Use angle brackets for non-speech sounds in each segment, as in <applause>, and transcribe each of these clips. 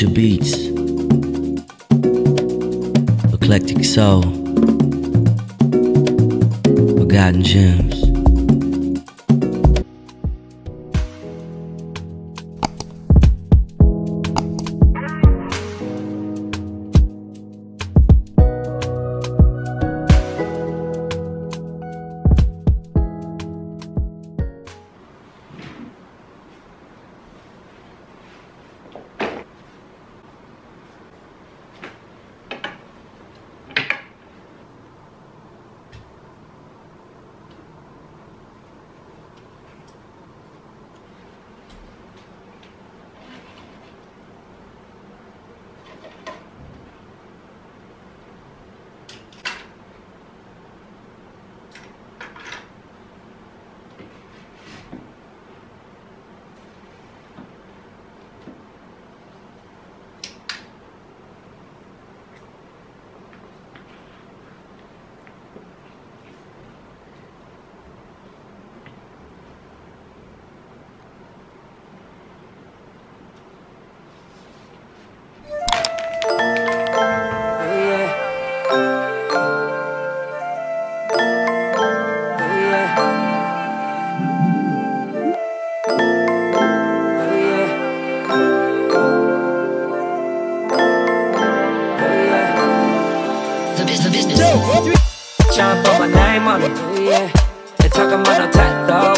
Future beats, eclectic soul, forgotten gems. Yeah. They talking about no though.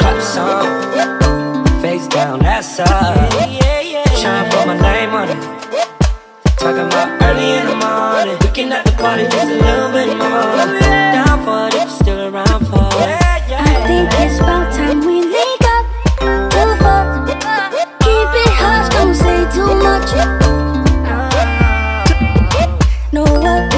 Clap on. Face down, that's up. Tryna put my name on it. Talking about early in the morning. Can at the party just a little bit more. Down for it still around for it. I think it's about time we link up. Too far. Keep it hush, don't say too much. Know what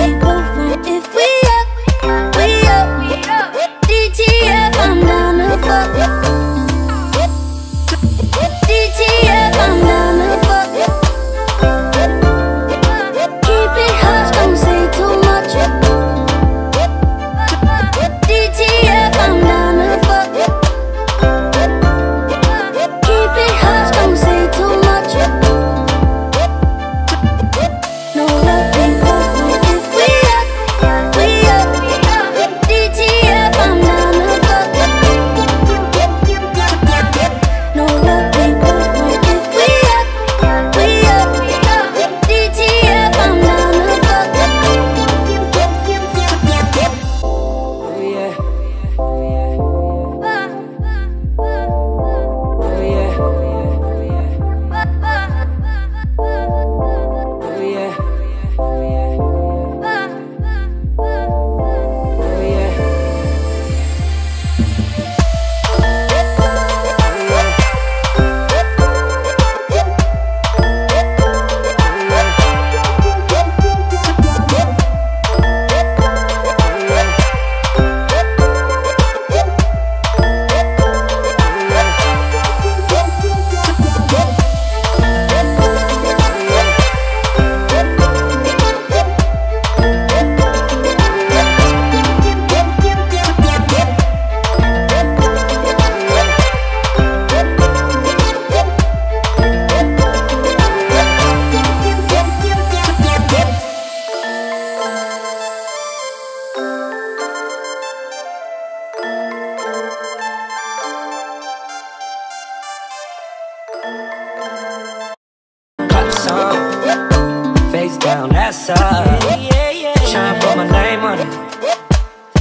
Face down, that's up. Tryna put my name on it.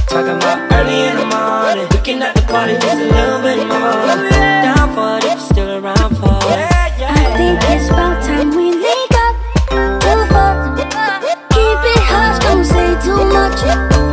Talking about early in the morning. Can at the party just a little bit more. Down for it if you're still around for it. I think it's about time we link up. Far. Keep it hush, don't say too much.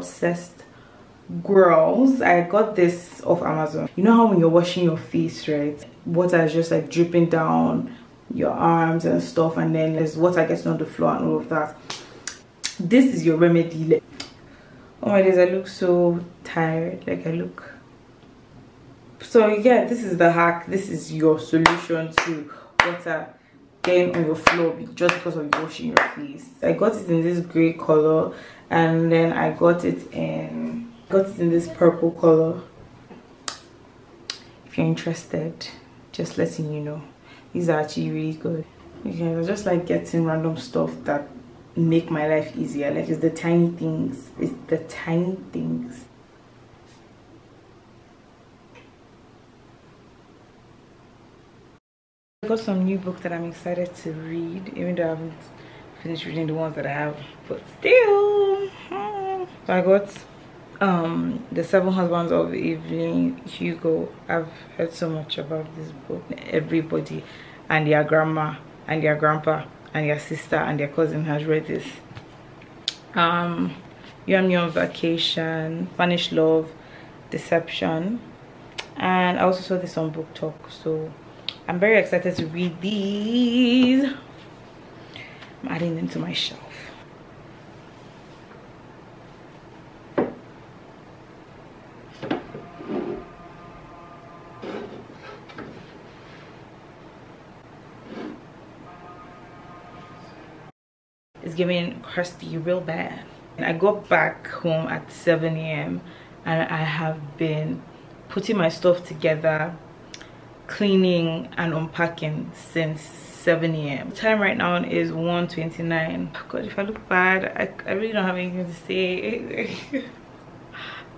Obsessed girls. I got this off amazon. You know how when you're washing your face right water is just like dripping down your arms and stuff and then there's water getting on the floor and all of that. This is your remedy. Oh my days i look so tired. Like i look so yeah this is the hack. This is your solution to water getting on your floor just because of washing your face. I got it in this gray color and then i got it in got it in this purple color. If you're interested just letting you know. These are actually really good. Okay i just like getting random stuff that make my life easier. Like it's the tiny things. It's the tiny things. I got some new books that I'm excited to read even though I haven't finished reading the ones that I have but still. I got um the seven husbands of evelyn hugo i've heard so much about this book. Everybody and their grandma and their grandpa and their sister and their cousin has read this. Um you and me on vacation spanish love deception. And i also saw this on BookTok so i'm very excited to read these. I'm adding them to my shelf giving crusty real bad. And I got back home at 7 a.m. and I have been putting my stuff together, cleaning and unpacking since 7 a.m. Time right now is 1.29. God, if I look bad, I, I really don't have anything to say. <laughs>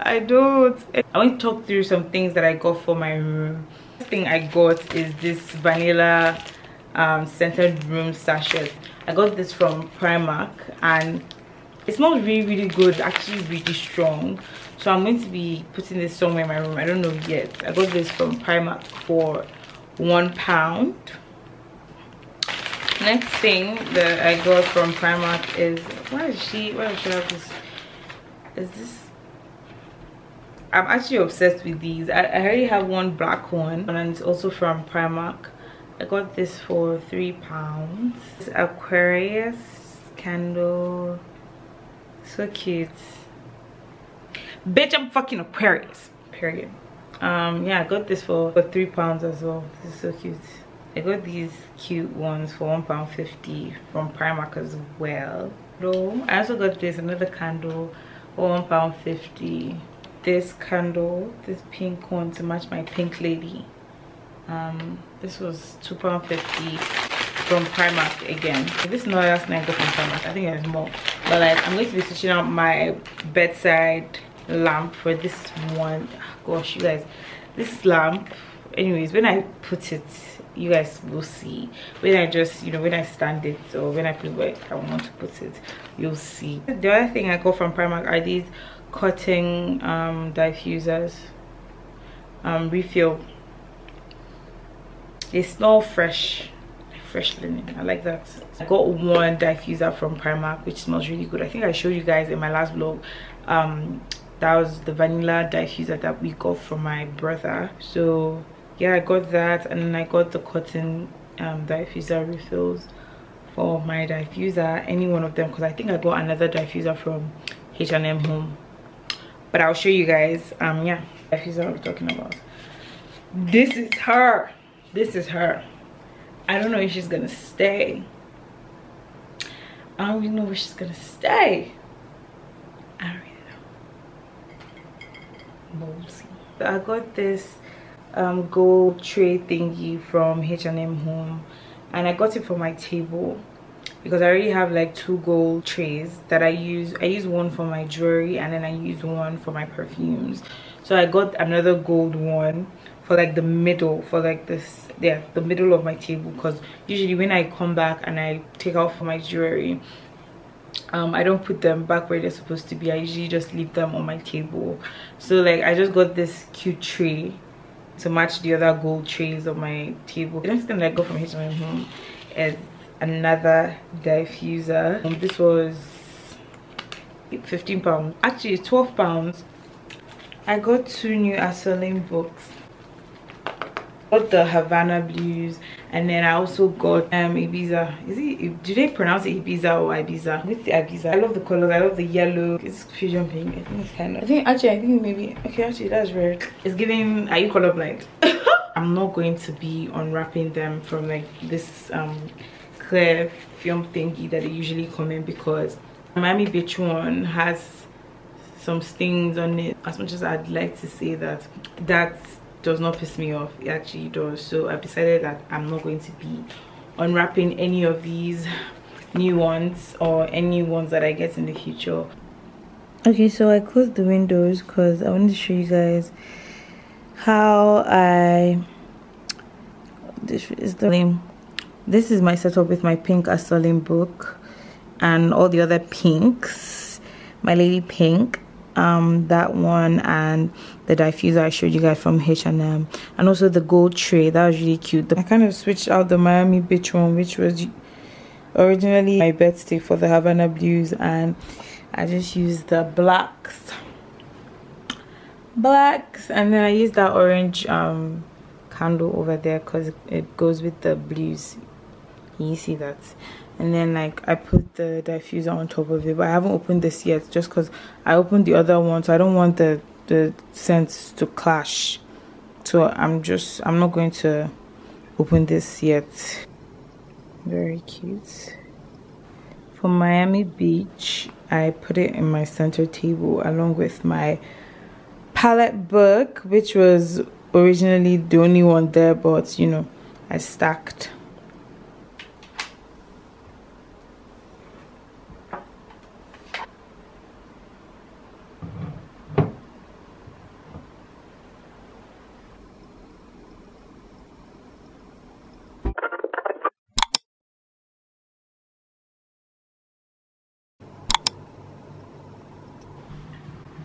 I don't. I want to talk through some things that I got for my room. The thing I got is this vanilla um, scented room sachet I got this from Primark and it smells really really good actually really strong. So I'm going to be putting this somewhere in my room. I don't know yet. I got this from Primark for one pound. Next thing that I got from Primark is why is she why does she have this? Is this I'm actually obsessed with these. I, I already have one black one and it's also from Primark I got this for three pounds. Aquarius candle. So cute. Bitch, I'm fucking Aquarius. Period. Um, yeah, I got this for, for three pounds as well. This is so cute. I got these cute ones for one pound fifty from Primark as well. Though I also got this another candle for one pound fifty. This candle, this pink one to match my pink lady um this was two pound 50 from primark again. This is not last night from primark. I think there's more. But like i'm going to be switching out my bedside lamp for this one. Gosh you guys. This lamp anyways when i put it you guys will see. When i just you know when i stand it or when i put it where i want to put it you'll see. The other thing i got from primark are these cotton um diffusers um refill they smell fresh fresh linen i like that. I got one diffuser from primark which smells really good. I think i showed you guys in my last vlog um that was the vanilla diffuser that we got from my brother. So yeah i got that and then i got the cotton um, diffuser refills for my diffuser any one of them because i think i got another diffuser from h&m home. But i'll show you guys um yeah diffuser i'm talking about. This is her this is her. I don't know if she's gonna stay. I don't even know where she's gonna stay. I don't really know. I got this um, gold tray thingy from h&m home and i got it for my table because i already have like two gold trays that i use. I use one for my jewelry and then i use one for my perfumes. So i got another gold one for like the middle for like this yeah the middle of my table because usually when i come back and i take out for my jewelry um i don't put them back where they're supposed to be. I usually just leave them on my table. So like i just got this cute tray to match the other gold trays on my table. The next thing that i got from h&m home is another diffuser. Um, this was 15 pounds. Actually 12 pounds. I got two new Assouline books got the havana blues and then i also got um ibiza. Is it do they pronounce it ibiza or ibiza? With the ibiza. I love the colors. I love the yellow. It's fusion pink. I think it's kind of i think actually i think maybe okay actually that's very it's giving are you colorblind? <laughs> I'm not going to be unwrapping them from like this um clear film thingy that they usually come in because miami beach one has some stings on it. As much as i'd like to say that that does not piss me off. It actually does. So i've decided that i'm not going to be unwrapping any of these new ones or any ones that i get in the future. Okay so i closed the windows because i wanted to show you guys how i this is the name. This is my setup with my pink Assouline book and all the other pinks. My lady pink um that one and the diffuser i showed you guys from h&m and also the gold tray that was really cute. I kind of switched out the miami beach one which was originally my birthday for the havana blues. And i just used the blacks. Blacks. And then i used that orange um candle over there because it goes with the blues. You see that and then like i put the diffuser on top of it but i haven't opened this yet just because i opened the other one so i don't want the the scents to clash. So i'm just i'm not going to open this yet. Very cute. For miami beach i put it in my center table along with my palette book which was originally the only one there but you know i stacked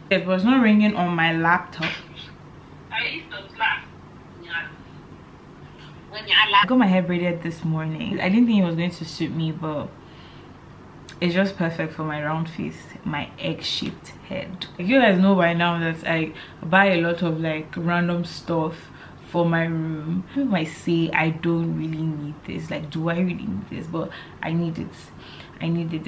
It was not ringing on my laptop. I got my hair braided this morning. I didn't think it was going to suit me, but it's just perfect for my round face, my egg-shaped head. You guys know by now that I buy a lot of like random stuff for my room. I might say I don't really need this. Like, do I really need this? But I need it. I need it.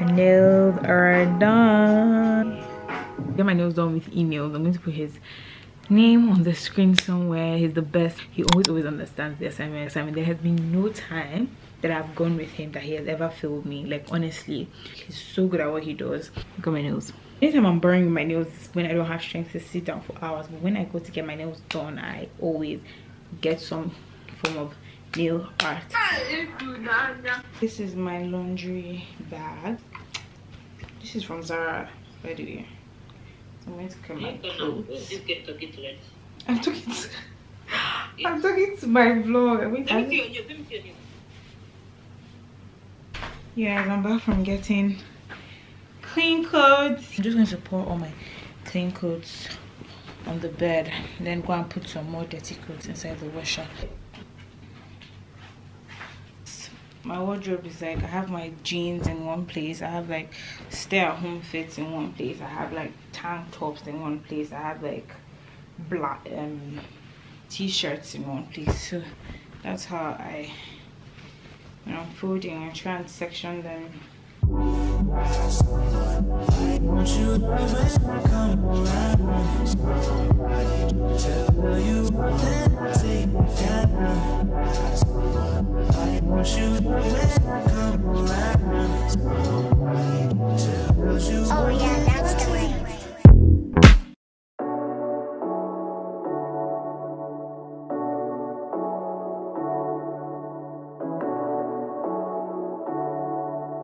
Her nails are done. Get my nails done with emails. I'm going to put his name on the screen somewhere. He's the best. He always, always understands the assignment. Assignment. There has been no time that I've gone with him that he has ever failed me. Like, honestly, he's so good at what he does. Look at my nails. Anytime I'm burning my nails when I don't have strength to sit down for hours. But when I go to get my nails done, I always get some form of nail art this is my laundry bag. This is from zara by the way. I'm going to cut my clothes i'm talking to <laughs> i'm talking to my vlog. I'm going to- yeah i'm back from getting clean clothes. I'm just going to pour all my clean clothes on the bed then go and put some more dirty clothes inside the washer my wardrobe is like i have my jeans in one place i have like stay at home fits in one place i have like tank tops in one place i have like black um t-shirts in one place. So that's how i when i'm folding i try and section them won't you ever come around? Tell you that take time. Won't you ever come around? You. Oh yeah, that's the way.